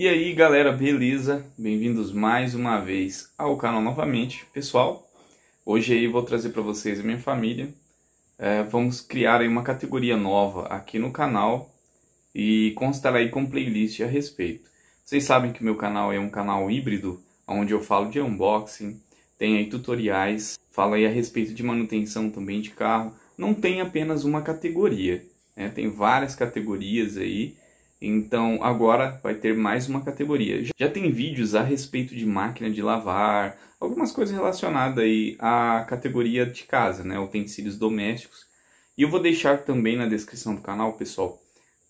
E aí galera, beleza? Bem-vindos mais uma vez ao canal novamente. Pessoal, hoje aí vou trazer para vocês a minha família. É, vamos criar aí uma categoria nova aqui no canal e constar aí com playlist a respeito. Vocês sabem que meu canal é um canal híbrido, onde eu falo de unboxing, tem aí tutoriais, falo aí a respeito de manutenção também de carro. Não tem apenas uma categoria, né? tem várias categorias aí então agora vai ter mais uma categoria. Já tem vídeos a respeito de máquina de lavar, algumas coisas relacionadas aí à categoria de casa, né, utensílios domésticos. E eu vou deixar também na descrição do canal, pessoal,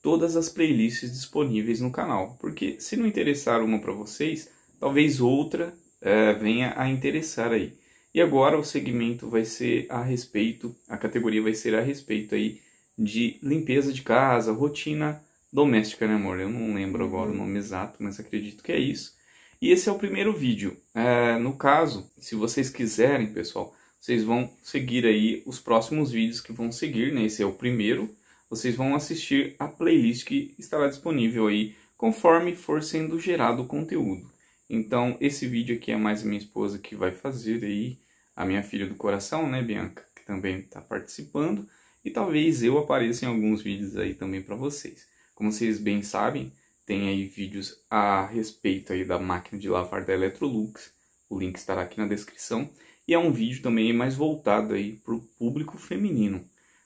todas as playlists disponíveis no canal, porque se não interessar uma para vocês, talvez outra é, venha a interessar aí. E agora o segmento vai ser a respeito, a categoria vai ser a respeito aí de limpeza de casa, rotina doméstica, né, amor? Eu não lembro agora o nome exato, mas acredito que é isso. E esse é o primeiro vídeo. É, no caso, se vocês quiserem, pessoal, vocês vão seguir aí os próximos vídeos que vão seguir, né? Esse é o primeiro. Vocês vão assistir a playlist que estará disponível aí conforme for sendo gerado o conteúdo. Então, esse vídeo aqui é mais a minha esposa que vai fazer aí, a minha filha do coração, né, Bianca, que também está participando. E talvez eu apareça em alguns vídeos aí também para vocês. Como vocês bem sabem, tem aí vídeos a respeito aí da máquina de lavar da Electrolux. O link estará aqui na descrição. E é um vídeo também mais voltado aí para o público feminino.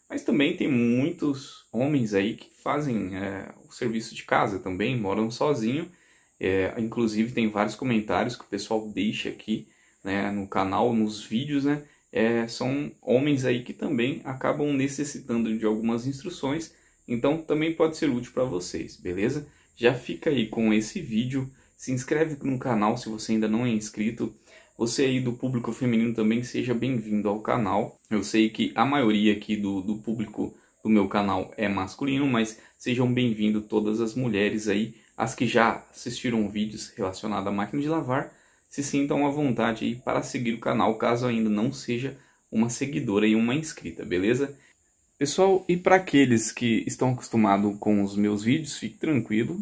Mas também tem muitos homens aí que fazem é, o serviço de casa também, moram sozinho. É, inclusive tem vários comentários que o pessoal deixa aqui né, no canal, nos vídeos, né? É, são homens aí que também acabam necessitando de algumas instruções então também pode ser útil para vocês, beleza? Já fica aí com esse vídeo, se inscreve no canal se você ainda não é inscrito. Você aí do público feminino também seja bem-vindo ao canal. Eu sei que a maioria aqui do, do público do meu canal é masculino, mas sejam bem-vindos todas as mulheres aí, as que já assistiram vídeos relacionados à máquina de lavar, se sintam à vontade aí para seguir o canal, caso ainda não seja uma seguidora e uma inscrita, beleza? Pessoal, e para aqueles que estão acostumados com os meus vídeos, fique tranquilo,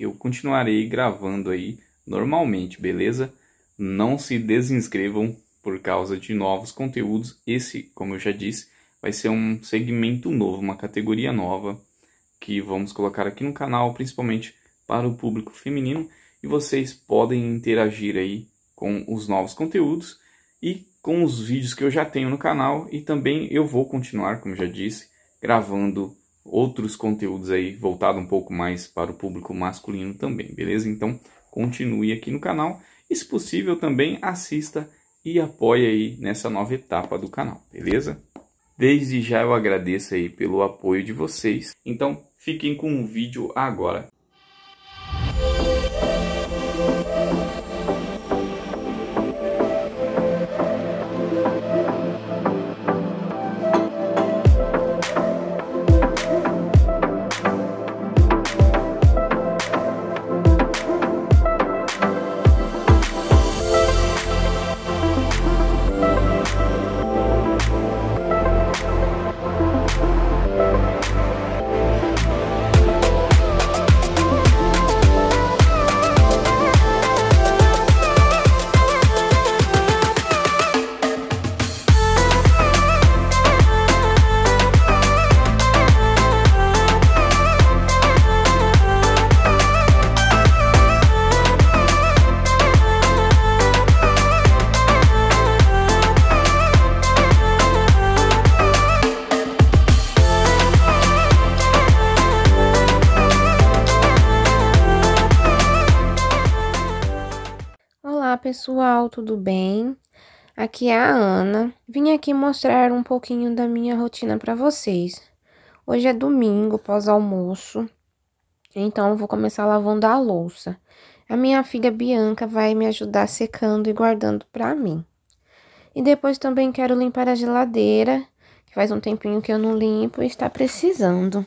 eu continuarei gravando aí normalmente, beleza? Não se desinscrevam por causa de novos conteúdos. Esse, como eu já disse, vai ser um segmento novo, uma categoria nova que vamos colocar aqui no canal, principalmente para o público feminino, e vocês podem interagir aí com os novos conteúdos e com os vídeos que eu já tenho no canal e também eu vou continuar, como já disse, gravando outros conteúdos aí voltado um pouco mais para o público masculino também, beleza? Então continue aqui no canal e se possível também assista e apoie aí nessa nova etapa do canal, beleza? Desde já eu agradeço aí pelo apoio de vocês. Então fiquem com o vídeo agora. Pessoal, tudo bem? Aqui é a Ana. Vim aqui mostrar um pouquinho da minha rotina para vocês. Hoje é domingo, pós-almoço, então vou começar lavando a louça. A minha filha Bianca vai me ajudar secando e guardando para mim. E depois também quero limpar a geladeira, que faz um tempinho que eu não limpo e está precisando.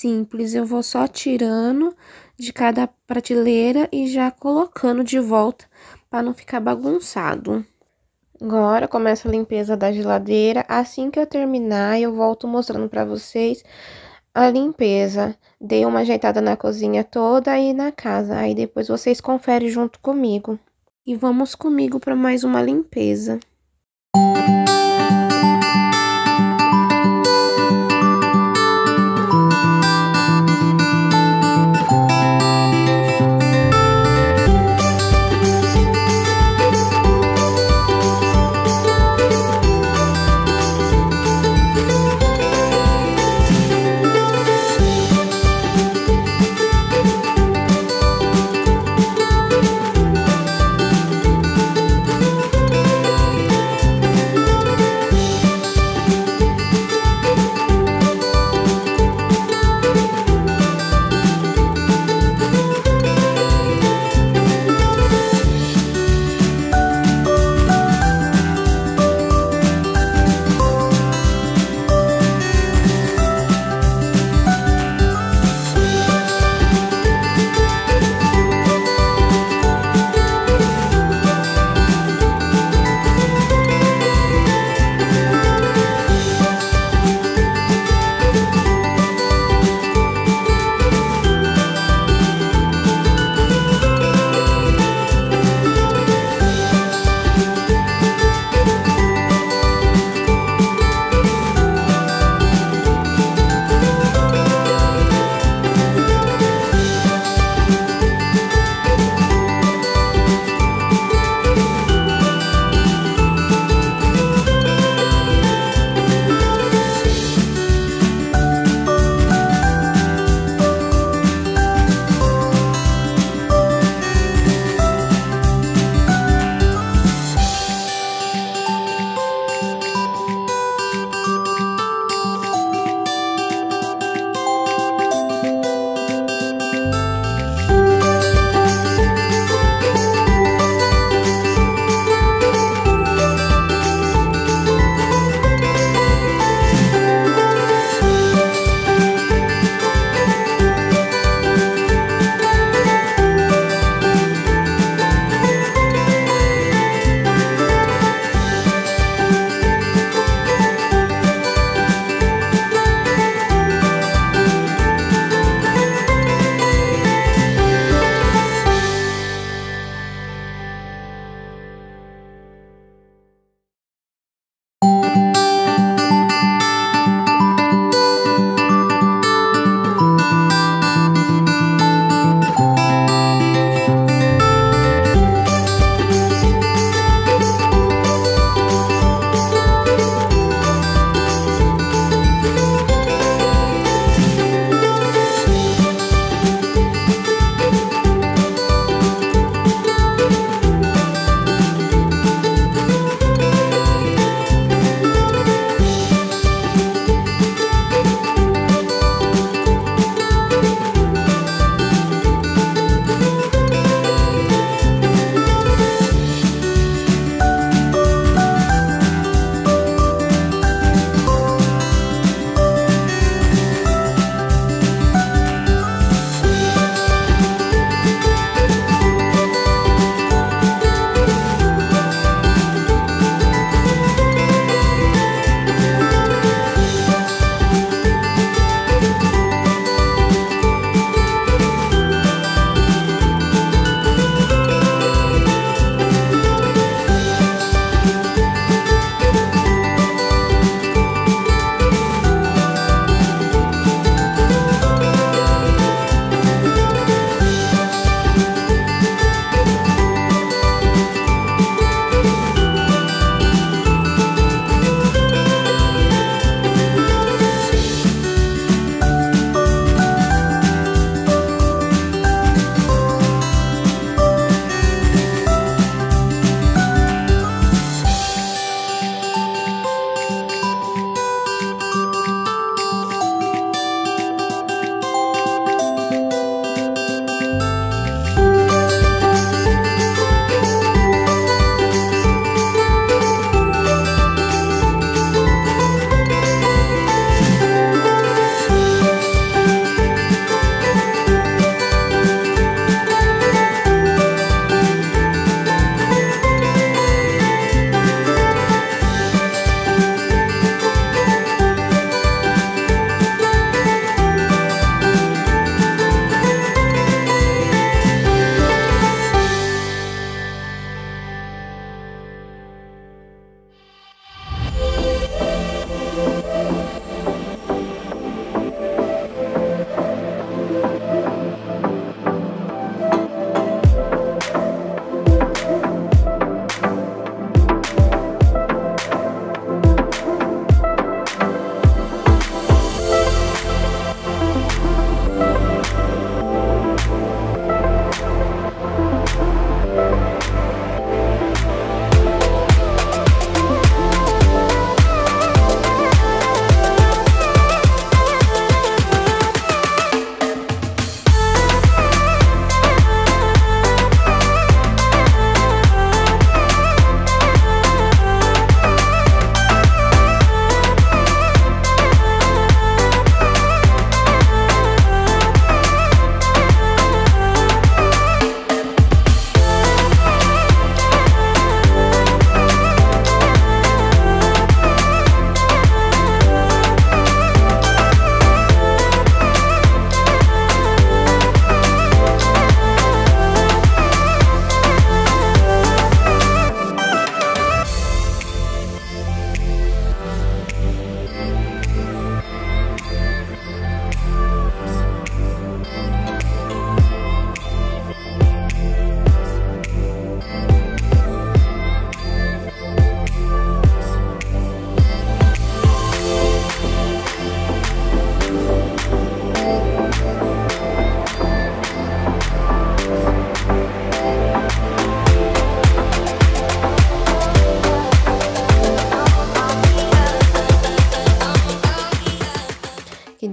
Simples. Eu vou só tirando de cada prateleira e já colocando de volta para não ficar bagunçado. Agora começa a limpeza da geladeira. Assim que eu terminar, eu volto mostrando para vocês a limpeza. Dei uma ajeitada na cozinha toda e na casa. Aí depois vocês conferem junto comigo. E vamos comigo para mais uma limpeza.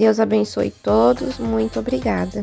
Deus abençoe todos. Muito obrigada.